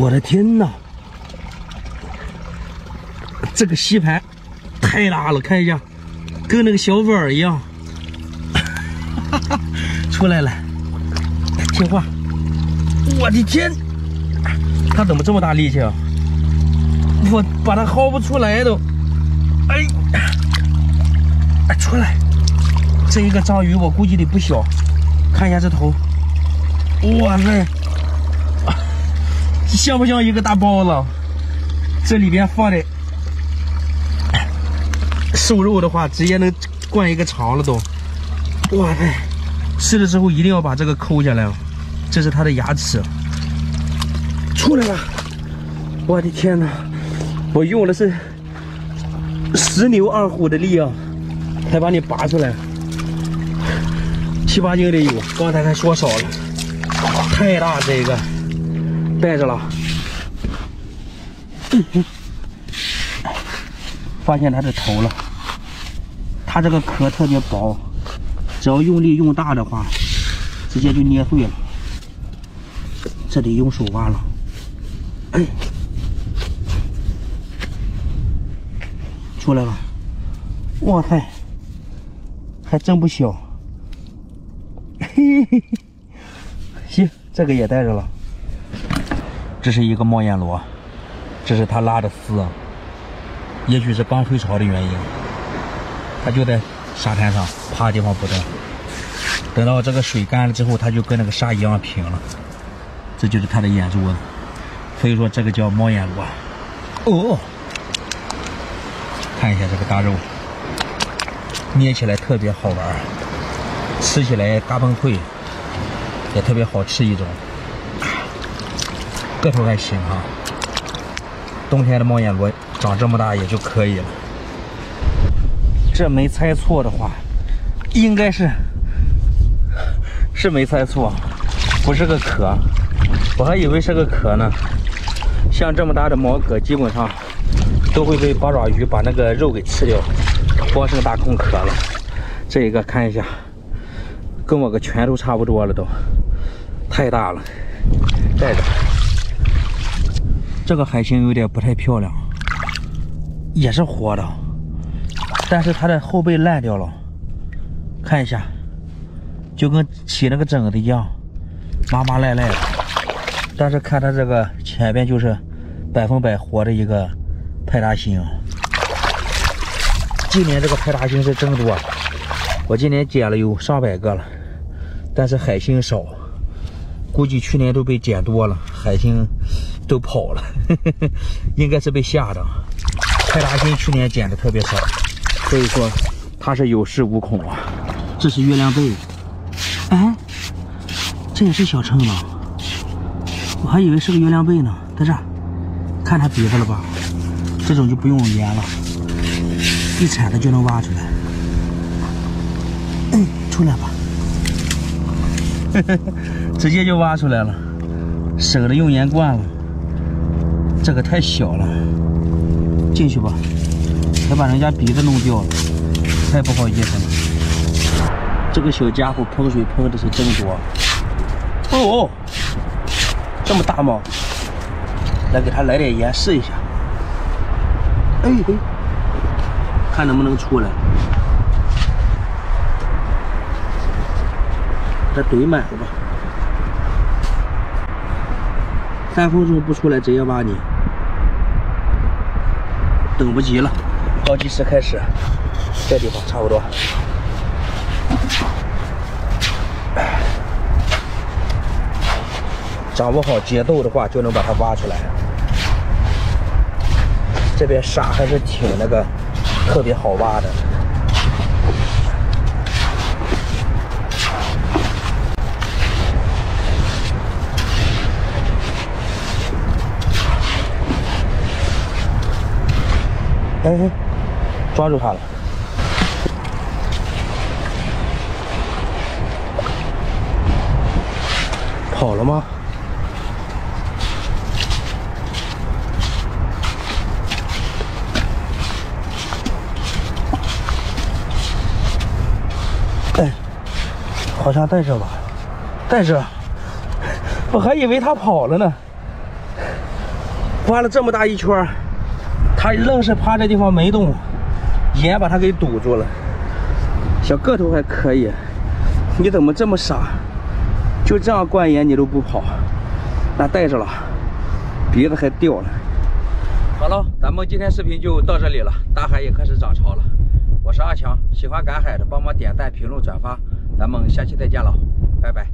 我的天哪！这个吸盘太大了，看一下，跟那个小碗一样。出来了，听话。我的天，它怎么这么大力气啊？我把它薅不出来都。哎，哎，出来！这一个章鱼我估计得不小，看一下这头。哇塞，像不像一个大包子？这里边放的瘦肉的话，直接能灌一个肠了都。哇塞，吃的时候一定要把这个抠下来哦，这是它的牙齿。出来了！我的天哪，我用的是十牛二虎的力啊，才把你拔出来，七八斤得有，刚才还说少了。太大这个，带着了。发现它的头了，它这个壳特别薄，只要用力用大的话，直接就捏碎了。这得用手挖了。出来了！哇塞，还真不小。嘿嘿嘿，行。这个也带着了，这是一个猫眼螺，这是它拉的丝，也许是刚退潮的原因，它就在沙滩上趴地方不动，等到这个水干了之后，它就跟那个沙一样平了，这就是它的眼珠子，所以说这个叫猫眼螺。哦，看一下这个大肉，捏起来特别好玩，吃起来嘎嘣脆。也特别好吃一种，个头还行哈。冬天的猫眼螺长这么大也就可以了。这没猜错的话，应该是是没猜错，不是个壳，我还以为是个壳呢。像这么大的毛壳，基本上都会被八爪鱼把那个肉给吃掉，光剩大空壳了。这一个看一下，跟我个拳头差不多了都。太大了，带着。这个海星有点不太漂亮，也是活的，但是它的后背烂掉了，看一下，就跟起那个疹子一样，麻麻赖赖的。但是看它这个前边就是百分百活的一个派大星。今年这个派大星是真多，我今年捡了有上百个了，但是海星少。估计去年都被捡多了，海星都跑了，应该是被吓的。派大星去年捡的特别少，所以说它是有恃无恐啊。这是月亮贝，哎，这也是小称吗？我还以为是个月亮贝呢，在这儿，看它鼻子了吧？这种就不用粘了，一铲子就能挖出来。哎，出来吧。直接就挖出来了，省得用盐罐了。这个太小了，进去吧，还把人家鼻子弄掉了，太不好意思了。这个小家伙喷水喷的是真多。哦，这么大吗？来给他来点盐试一下。哎嘿，看能不能出来。再怼满了吧，三分钟不出来直接挖你，等不及了，倒计时开始，这地方差不多，掌握好节奏的话就能把它挖出来。这边沙还是挺那个，特别好挖的。哎，抓住它了！跑了吗？哎，好像在这吧，在这，我还以为它跑了呢。转了这么大一圈，它愣是趴这地方没动，眼把它给堵住了。小个头还可以，你怎么这么傻？就这样灌盐你都不跑，那带着了，鼻子还掉了。好了，咱们今天视频就到这里了，大海也开始涨潮了。我是阿强，喜欢赶海的帮忙点赞、评论、转发，咱们下期再见了，拜拜。